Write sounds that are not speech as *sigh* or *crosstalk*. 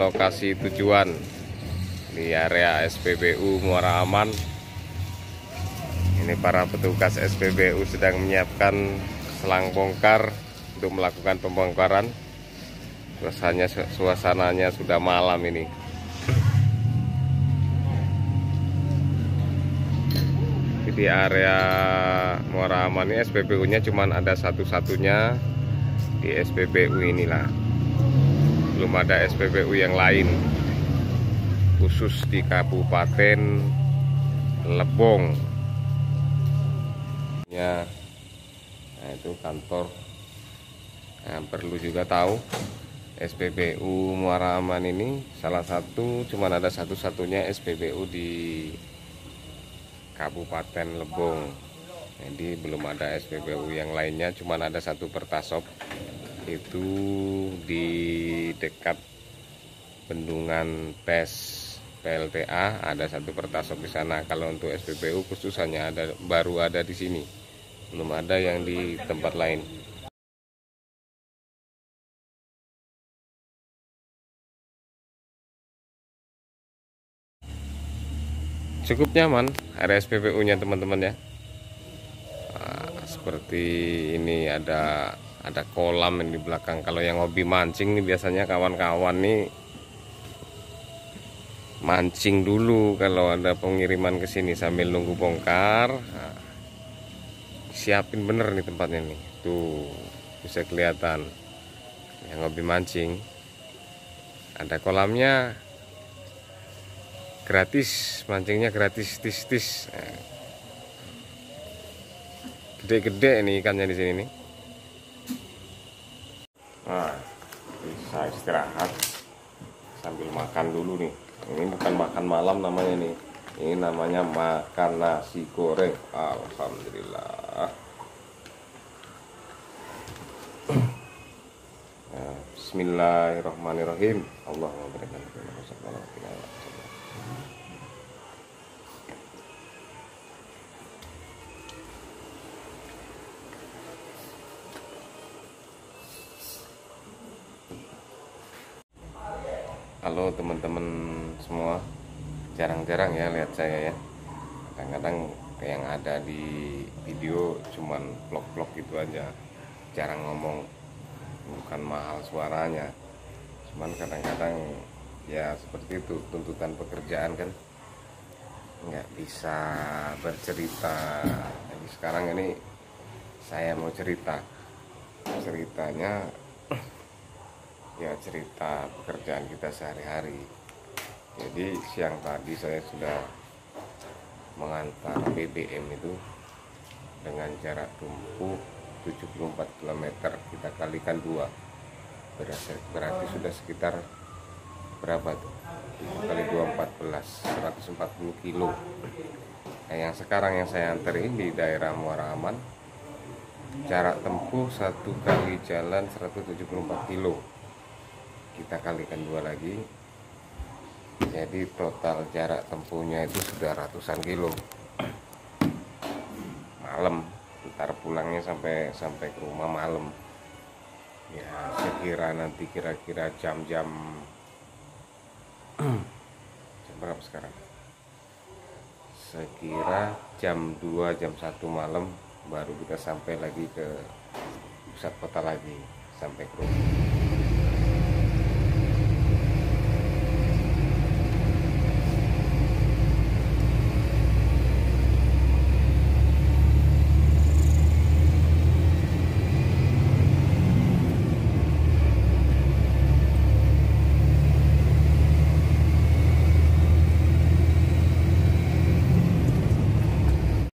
lokasi tujuan di area SPBU Muara Aman. Ini para petugas SPBU sedang menyiapkan selang bongkar untuk melakukan pembongkaran. Suasananya suasananya sudah malam ini. Di area Muara Aman ini SPBU-nya cuma ada satu-satunya di SPBU inilah belum ada SPBU yang lain. Khusus di Kabupaten Lebong. Ya nah itu kantor. Nah, perlu juga tahu SPBU Muara Aman ini salah satu cuma ada satu-satunya SPBU di Kabupaten Lebong. Jadi belum ada SPBU yang lainnya cuma ada satu pertasop itu di dekat bendungan PES PLTA ada satu pertasop di sana. Kalau untuk SPBU khusus hanya ada baru ada di sini. Belum ada yang di tempat lain. Cukup nyaman area SPBU nya teman-teman ya. Seperti ini ada ada kolam yang di belakang. Kalau yang hobi mancing nih biasanya kawan-kawan nih mancing dulu kalau ada pengiriman ke sini sambil nunggu bongkar. Nah, siapin bener nih tempatnya nih. Tuh bisa kelihatan. Yang hobi mancing. Ada kolamnya. Gratis mancingnya gratis tis tis nah, gede-gede ini ikannya di sini nih nah bisa istirahat. Sambil makan dulu nih. Ini bukan makan malam namanya nih. Ini namanya makan nasi goreng. Alhamdulillah. Nah, Bismillahirrahmanirrahim. Allahumma berikan Halo teman-teman semua. Jarang-jarang ya lihat saya ya. Kadang-kadang yang ada di video cuman vlog-vlog gitu aja. Jarang ngomong Bukan mahal suaranya. Cuman kadang-kadang ya seperti itu tuntutan pekerjaan kan. Nggak bisa bercerita. Jadi sekarang ini saya mau cerita. Ceritanya ya cerita pekerjaan kita sehari-hari. Jadi siang tadi saya sudah mengantar BBM itu dengan jarak tempuh 74 km kita kalikan dua. Berarti, sudah sekitar berapa tuh? Kali 2 14 140 kilo. Nah, yang sekarang yang saya antar ini di daerah Muara Aman jarak tempuh satu kali jalan 174 kilo kita kalikan dua lagi. Jadi total jarak tempuhnya itu sudah ratusan kilo. Malam ntar pulangnya sampai sampai ke rumah malam. Ya sekira nanti kira-kira jam-jam *clears throat* jam berapa sekarang? Sekira jam 2 jam 1 malam baru kita sampai lagi ke pusat kota lagi sampai ke rumah